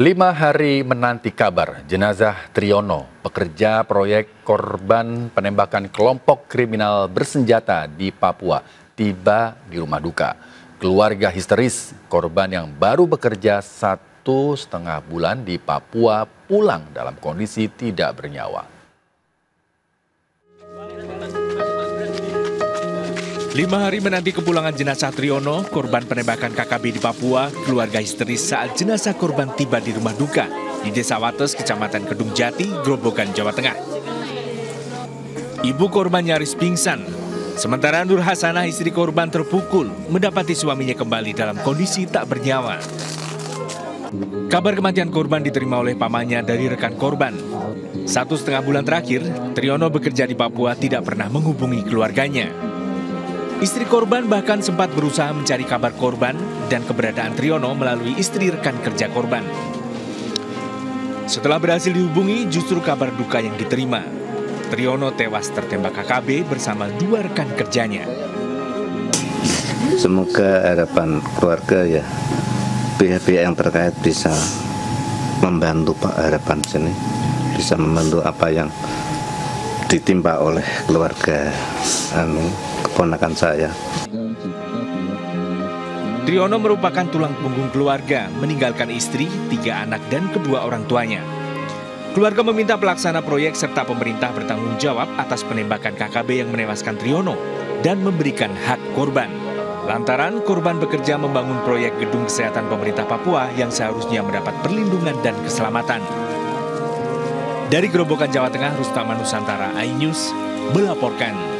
Lima hari menanti kabar jenazah Triono, pekerja proyek korban penembakan kelompok kriminal bersenjata di Papua, tiba di rumah duka. Keluarga histeris korban yang baru bekerja satu setengah bulan di Papua pulang dalam kondisi tidak bernyawa. Lima hari menanti kepulangan jenazah Triono, korban penembakan KKB di Papua, keluarga histeris saat jenazah korban tiba di rumah duka di Desa Wates, Kecamatan Kedung Jati, Grobogan, Jawa Tengah. Ibu korban nyaris pingsan, sementara Nur Hasanah istri korban terpukul mendapati suaminya kembali dalam kondisi tak bernyawa. Kabar kematian korban diterima oleh pamannya dari rekan korban. Satu setengah bulan terakhir, Triono bekerja di Papua tidak pernah menghubungi keluarganya. Istri korban bahkan sempat berusaha mencari kabar korban dan keberadaan Triono melalui istri rekan kerja korban. Setelah berhasil dihubungi, justru kabar duka yang diterima. Triono tewas tertembak KKB bersama dua rekan kerjanya. Semoga harapan keluarga ya, pihak-pihak yang terkait bisa membantu Pak harapan sini, bisa membantu apa yang ditimpa oleh keluarga anu, keponakan saya. Triono merupakan tulang punggung keluarga, meninggalkan istri, tiga anak, dan kedua orang tuanya. Keluarga meminta pelaksana proyek serta pemerintah bertanggung jawab atas penembakan KKB yang menewaskan Triono dan memberikan hak korban. Lantaran korban bekerja membangun proyek gedung kesehatan pemerintah Papua yang seharusnya mendapat perlindungan dan keselamatan. Dari Gerobokan Jawa Tengah, Rustama Nusantara, iNews melaporkan.